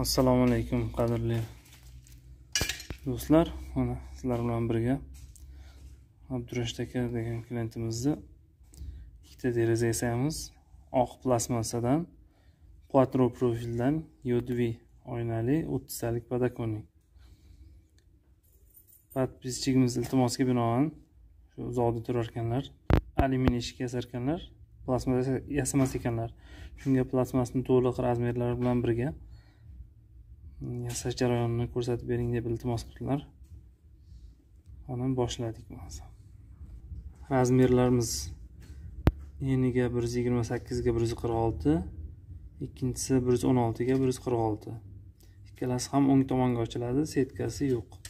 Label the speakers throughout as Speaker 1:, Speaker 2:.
Speaker 1: assalomu alaykum qadrli do'stlar. Mana sizlar bilan birga abdurash aka degan klientimizni ikkita deraza yasaymiz. Oq plastmassadan quattro profildan yodvi oynali o'ttiztalik podokонник подписчигimiz iltimosiga binoan shu uzoqda turar ekanlar alyumin eshik yasar ekanlar plastmassa yasamas ekanlar. Shunga plastmassni to'liq razmerlari bilan birga yasash jarayonini ko'rsatib bering deb iltimos qildilar. Mana boshladik razmerlarimiz eniga bir yuz yigirma sakkizga bir yuz qirq olti ikkinchisi bir yuz o'n oltiga bir yuz qirq olti. Ikkalasi ham o'ng tomonga ochiladi setkasi yo'q.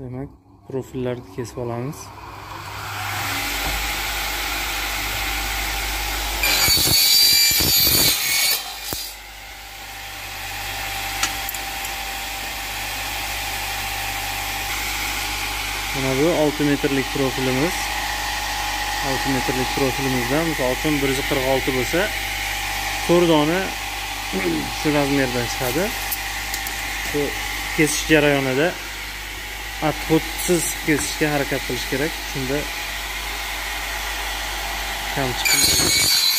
Speaker 1: Demak profillarni kesib olamiz mana bu 6 metrlik profilimiz 6 metrlik profilimizdan misol uchun 146 bo'lsa 4 dona shu razmerdan chiqadi. Shu kesish jarayonida отходsiz kesishga harakat qilish kerak. Shunda kam chiqim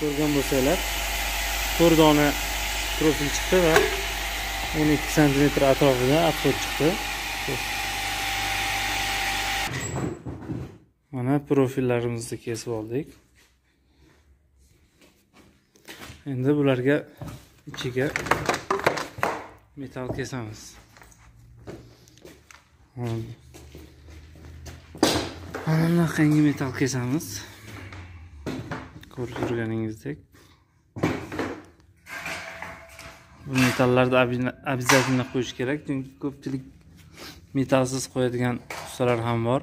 Speaker 1: ko'rgan bo'lsanglar to'rt dona profil chiqdi va o'n ikki santimetr atrofida отход chiqdi. Mana profillarimizni kesib oldik. Endi bularga ichiga metal kesamiz. Mana bunaqangi metal kesamiz? Ko'rib turganingizdek. Bu metallarni обязательно qo'yish kerak chunki ko'pchilik metallsiz qo'yadigan ustalar ham bor.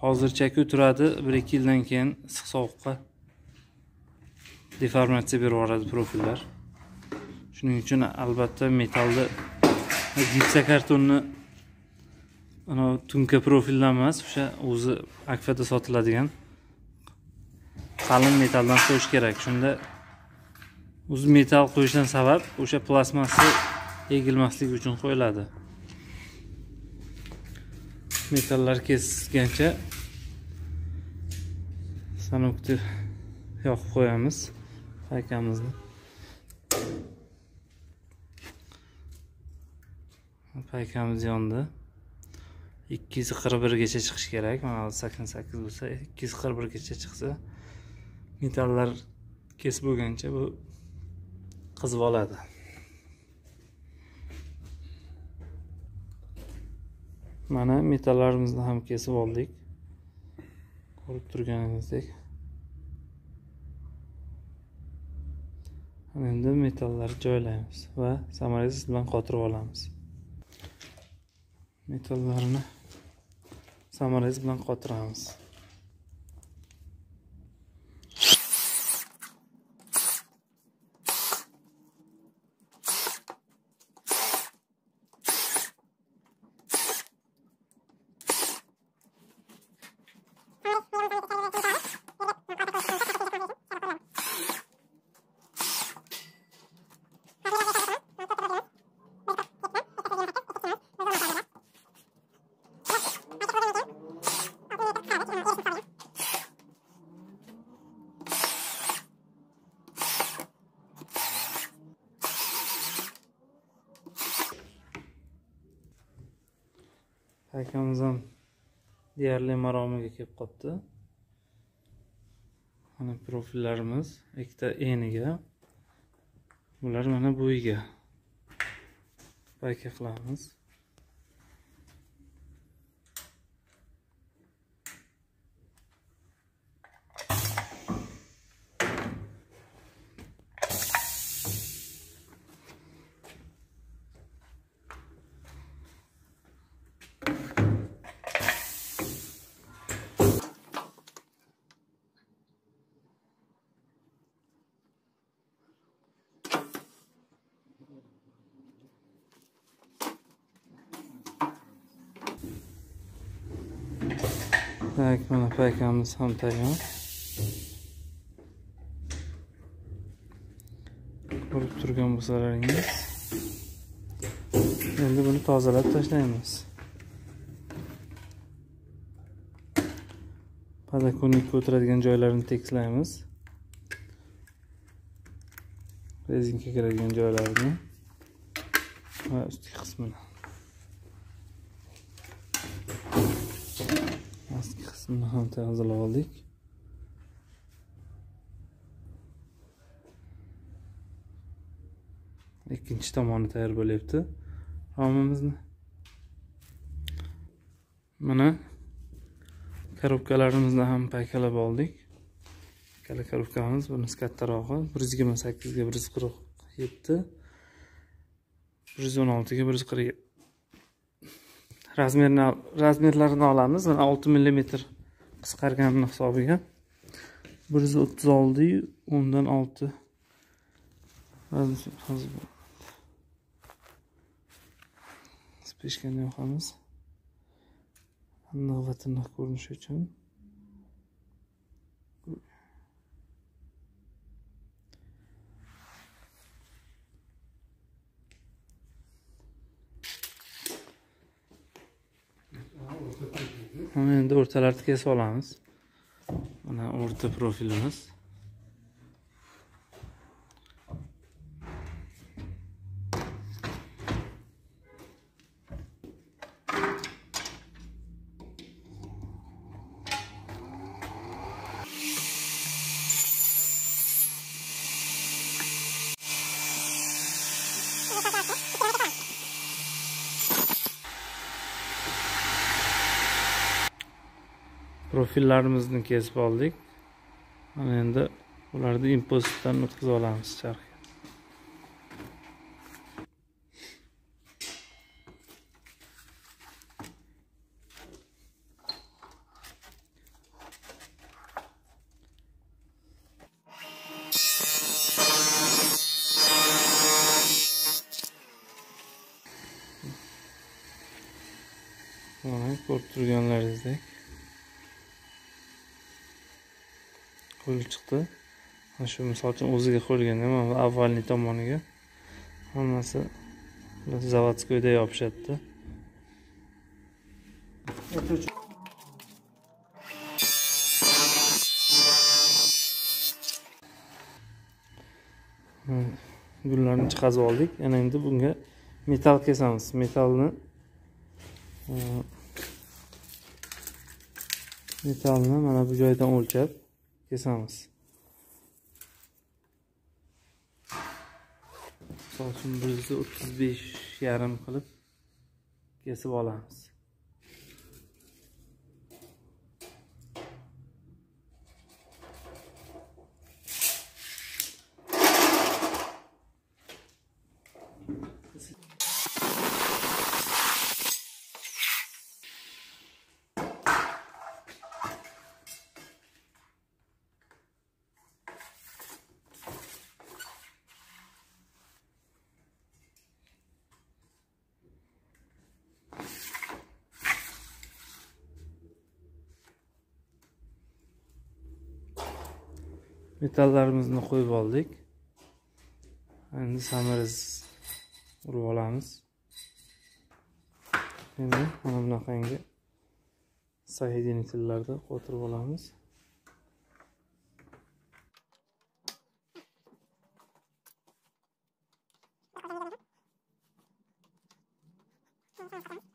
Speaker 1: Hozirchaku turadi bir ikki yildan keyin issiq sovuqqa deformatsiya berib yuboradi profillar. Shuning uchun albatta metalni gipsokartonni anavi tunka profildan emas o'sha o'zi akfada sotiladigan. Qalin metaldan qo'yish kerak. Shunda o'zi metal qo'yishdan sabab o'sha plastmassa egilmasligi uchun qo'yiladi. Metallar kesilgancha sanokni yoqib qo'yamiz paykamizni paykamiz yondi. Ikki yuz qirq birgacha chiqishi kerak. Mana sakson sakkiz bo'lsa ikki yuz qirq birgacha chiqsa metallar kesib bo'lgancha bu qizib oladi. Mana metallarimizni ham kesib oldik. Ko'rib turganingizdek. Endi metallarni joylaymiz va samolyotsiz bilan qotirib olamiz. Metallarni samolyotsiz bilan qotiramiz. Akamiz ham deyarli maromiga kelib qolibdi. Mana profillarimiz ikkita eniga bular mana bo'yiga payka qilamiz. Tak, mana paykamiz ham tayyor. Ko'rib turgan bo'lsalaringiz. Endi buni tozalab tashlaymiz. Podokonnetga o'tiradigan joylarini tekislaymiz. Rezinka kiradigan joylarini va ustki qismini. Pastki qismini ham tozalab oldik. Ikkinchi tomoni tayyor bo'lyapti. Romimizni mana korobkalarimizni ham paykalab oldik. Ikkala korobkamiz bunisi kattarog'i 128 ga 147 116 ga 147 razmerini razmerlarini olamiz. Mana 6 mm qisqarganini hisobiga. 136 yu 10 dan 6 spechkani yoqamiz aniq va tiniq ko'rinishi uchun. Mana endi o'rtalarni kesib olamiz. Mana o'rta profilimiz. Profillarimizni kesib oldik. Mana endi ularni impostdan o'tkazib olamiz charxga mana ko'rib turganlaringizdek qo'lib chiqdi shu misol uchun o'ziga qo'yilgan nima? Avvalniy tomoniga. Hammasi заводскойda yopishadida gullarni chiqazib oldik. Yana endi bunga metall kesamiz. Metallni e, metallni mana bu joydan o'lchab kesamiz. Misol uchun bir yuz o'ttiz besh yarim qilib kesib olamiz. metallarimizni qo'yib oldik. Endi samiriz urib olamiz. Endi mana bunaqangi соединительlarda qotirib olamiz. Thank you.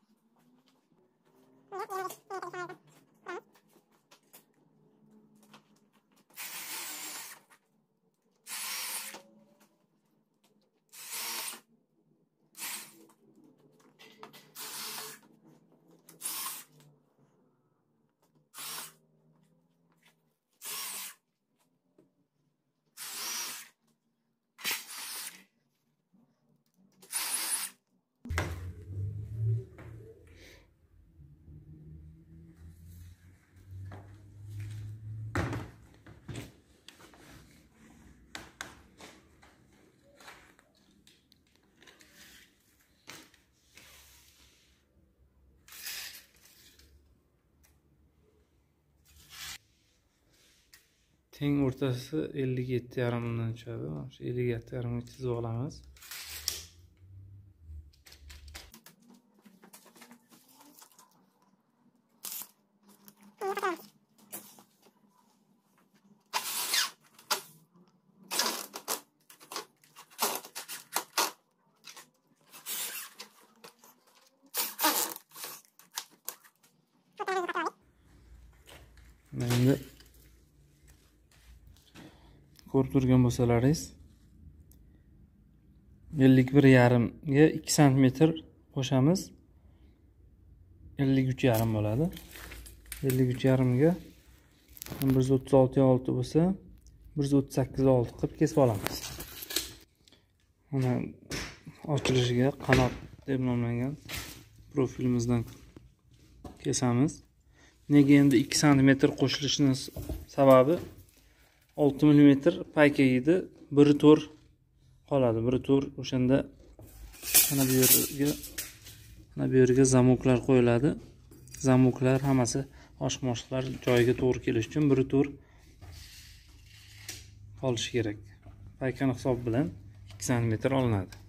Speaker 1: Teng o'rtasi ellik yetti yarimdan tushadi shu ellik yetti yarimga chizib olamiz ko'rib turgan bo'lsalaringiz ellik bir yarimga ikki santimetr qo'shamiz. ellik uch yarim bo'ladi. ellik uch yarimga bir yuz o'ttiz olti olti bo'lsa bir yuz o'ttiz sakkiz olti qilib kesib olamiz. Mana ochilishiga qanot deb nomlangan profilimizdan kesamiz. Nega endi ikki santimetr qo'shilishini sababi olti millimetr payka paykagida biri to'r qoladi biri to'r. O'shanda mana bu yerga mana bu yerga zamoklar qo'yiladi. Zamoklar hammasi oshiq moshiqlar joyiga to'g'ri kelishi uchun biri to'r qolishi kerak. Paykani hisobi bilan ikki santimetr olinadi.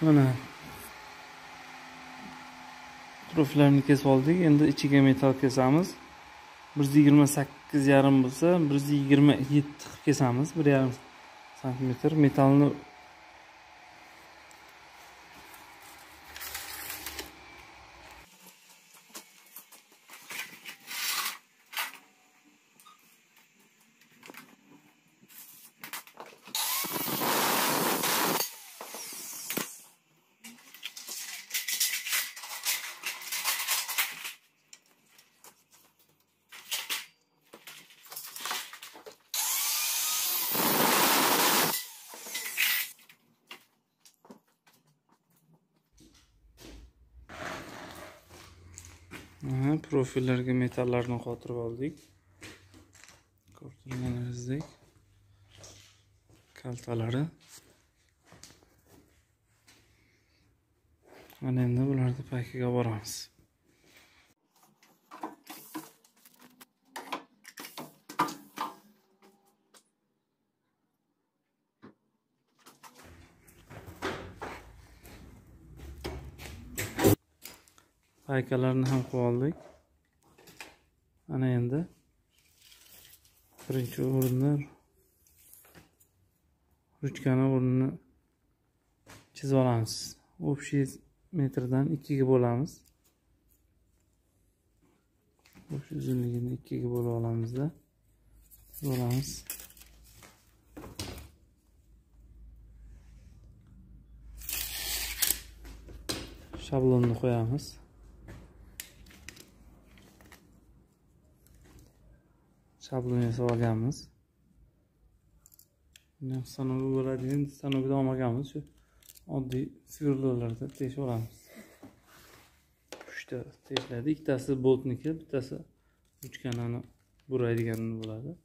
Speaker 1: Mana profillarni kesib oldik endi ichiga metal kesamiz. Bir yuz yigirma sakkiz yarim bo'lsa bir yuz yigirma yetti qilib kesamiz. Bir yarim santimetr metalni profillarga metallarni qotirib oldik. Ko'rganingizdek kaltalari. Mana endi bularni paykaga boramiz. Paykalarni ham qilib oldik. mana endi birinchi o'rinda ruchkani o'rnini chizib olamiz общий metrdan ikkiga bo'lamiz общий uzunligini ikkiga bo'lib olamizda bo'lamiz shablonni qo'yamiz Shablon yasab olganmiz. Sanoga bo'ladi endi stanokda olmaganmiz shu oddiy sвердлоlarda teshib olamiz. Uchta teshiladi ikkitasi boltniki bittasi ruchkani buraydigan bo'ladi.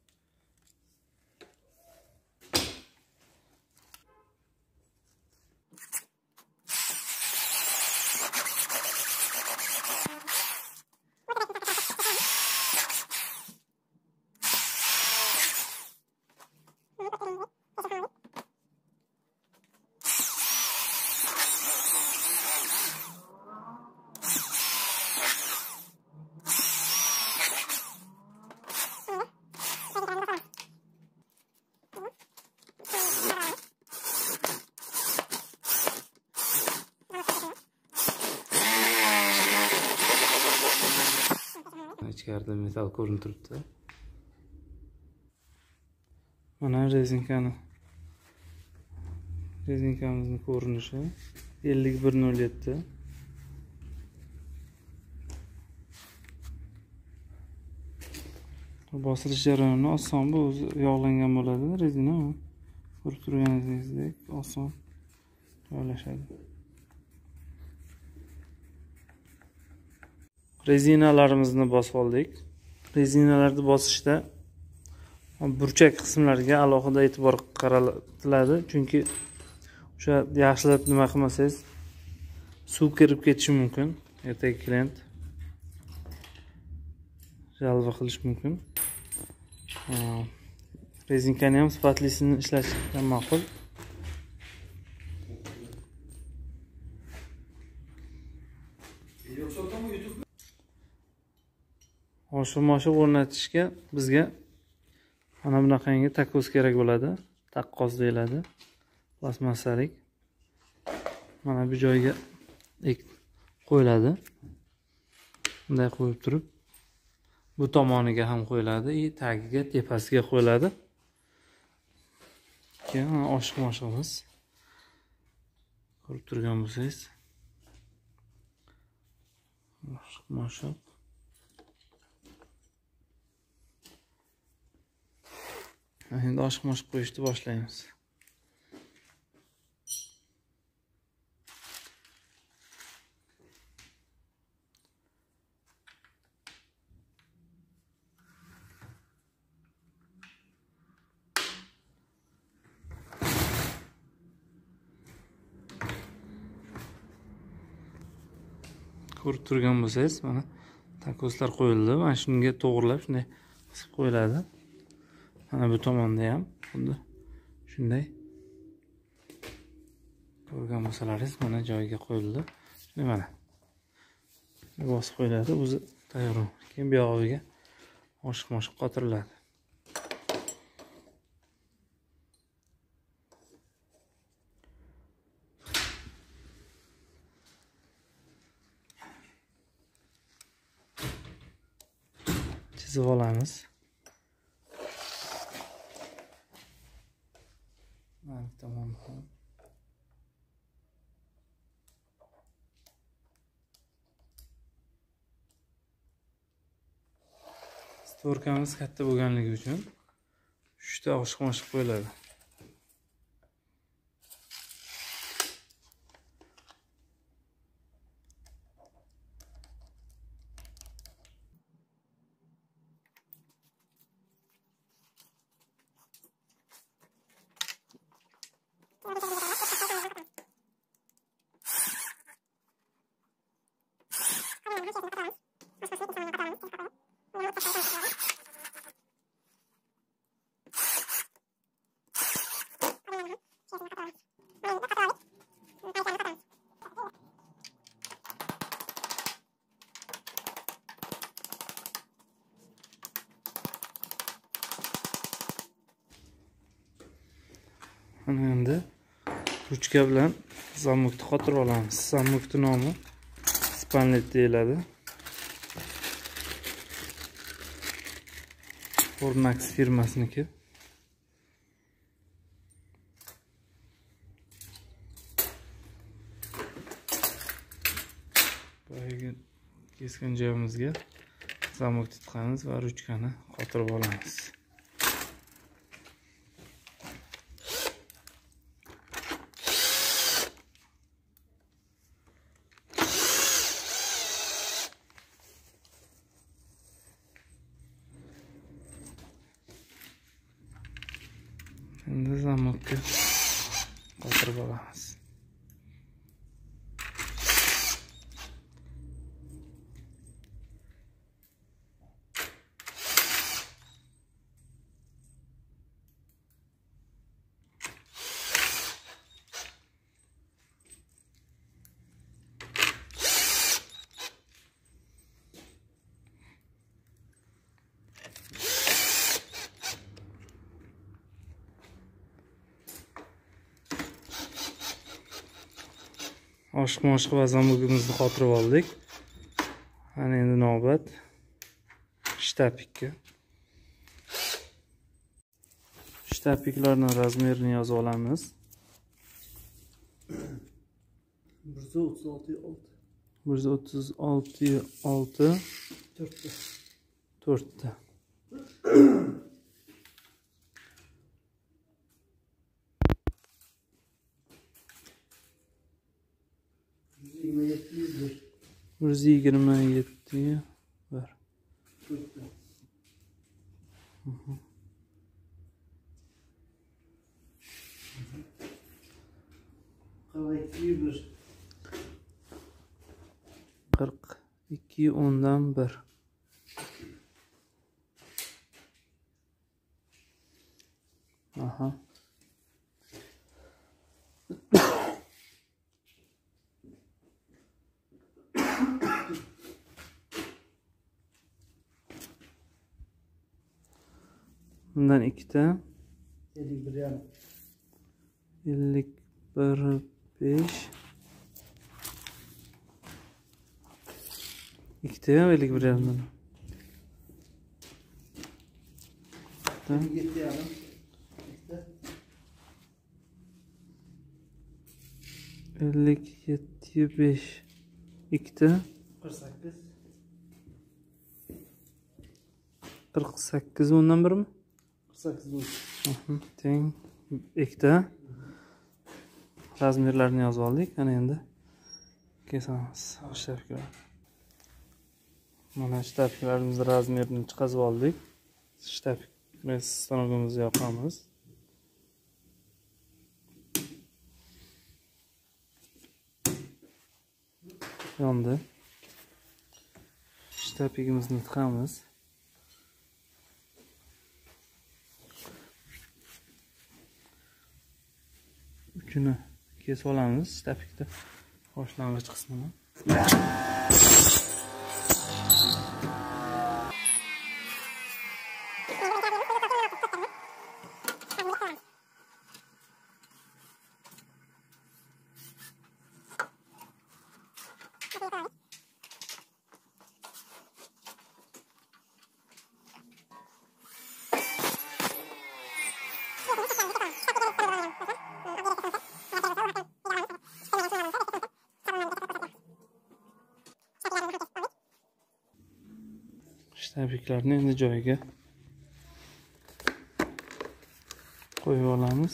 Speaker 1: Ichkarida metal ko'rinib turibdi mana rezinkani rezinkamizni ko'rinishi ellik bir nol yetti bosilish jarayoni oson bu o'zi yog'langan bo'ladi rezina ko'rib turganingizdek oson joylashadi rezinalarimizni bosib oldik. Rezinalarni bosishda burchak qismlariga alohida e'tibor qaratiladi. Chunki o'sha yaxshilab nima qilmasangiz suv kirib ketishi mumkin. Ertaga klient jalva qilish mumkin. Rezinkani ham sifatlisini ishlashdan ma'qul. Oshiq moshiq o'rnatishga bizga mana bunaqangi takos kerak bo'ladi. Taqqos deyiladi. Plastmassalik mana bu joyga qo'yiladi. Bunday qo'yib turib bu tomoniga ham qo'yiladi. И tagiga tepasiga qo'yiladi. Keyin oshiq moshig'imiz ko'rib turgan bo'lsangiz oshiq moshiq endi oshiq moshiq qo'yishni boshlaymiz. Ko'rib turgan bo'lsangiz mana takoslar qo'yildi. Mana shunga to'g'irlab shunday qisib qo'yiladi. Mana bu tomonda ham xuddi shunday. Ko'rgan bo'lsalaringiz mana joyiga qo'yildi. Shunday mana. Bosib qo'yiladi o'zi tayyor keyin buyog'iga oshiq moshiq qotiriladi. Chizib olamiz. Tamom storkamiz katta bo'lganligi uchun uchta oshiq moshiq qo'yiladi mana endi ruchka bilan zamokni qotirib olamiz. Zamokni nomi spanlet deyiladi. Formax firmasiniki boyagi kesgan joyimizga zamok tutqamiz va ruchkani qotirib olamiz endi zamokka qotirib olamiz oshiq moshiq va zamogimizni qotirib oldik. Ana endi navbat. Shtapikka shtapiklarni razmerini yozib olamiz.
Speaker 2: Bir yuz o'ttiz olti olti.
Speaker 1: Bir yuz o'ttiz olti olti.
Speaker 2: To'rtta
Speaker 1: to'rtta
Speaker 2: yuz yigirma yetti yuz bir
Speaker 1: bir yuz yigirma yetti bir
Speaker 2: to'rtta qirq ikki bir
Speaker 1: qirq ikki o'ndan bir aha bundan ikkita
Speaker 2: ellik bir yarim
Speaker 1: ellik bir besh ikkita ham ellik bir yarimdan
Speaker 2: ellik yetti yarim ikkita
Speaker 1: ellik yetti besh ikkita
Speaker 2: qirq sakkiz
Speaker 1: qirq sakkiz o'ndan birmi
Speaker 2: qirq sakkiz
Speaker 1: Mhm, teng. Ikkita razmerlarini yozib oldik. Ana endi kesamiz. Shtabkalar mana shtabkalarimizni razmerini chiqazib oldik. Shtab stanogimizga yoqamiz. Yondi. Shtapigimizni tiqamiz. Shuni kesib olamiz shtabikda boshlang'ich qismini. Shtabiklarni endi joyiga qo'yib olamiz.